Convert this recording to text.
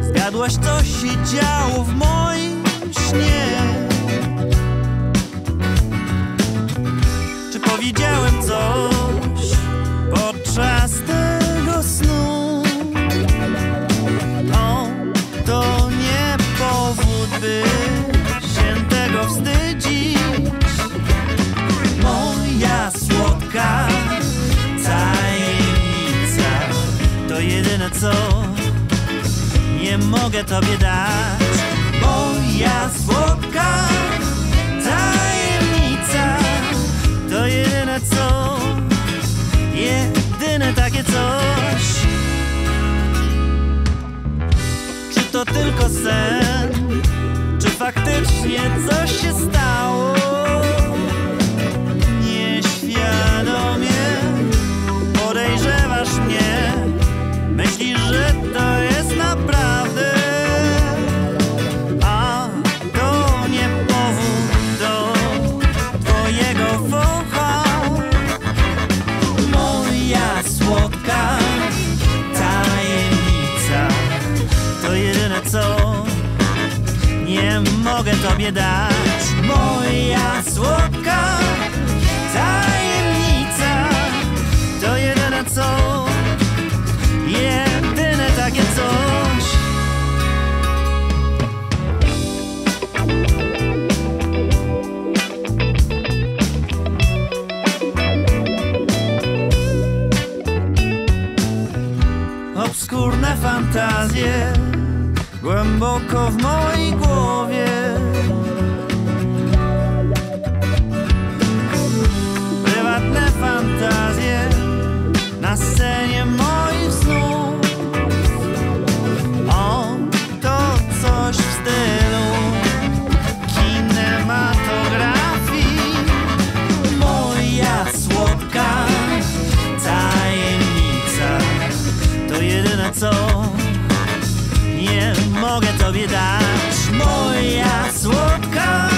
Zgadłaś, co się działo w moim śnie. Czy powiedziałem coś podczas tego snu? O, to nie powód, by się tego wstydzić To jedyne co nie mogę tobie dać Moja słodka tajemnica To jedyne co Jedyne takie coś Czy to tylko sen? Czy faktycznie coś się stało? Nieświadomie podejrzewasz mnie Myślisz, że to jest naprawdę. A to nie powód do twojego focha Moja słodka tajemnica To jedyne co nie mogę tobie dać. Moja słodka tajemnica Obskurne fantazje Głęboko w mojej głowie. Prywatne fantazje Na scenie co? Nie mogę tobie dać. Moja słodka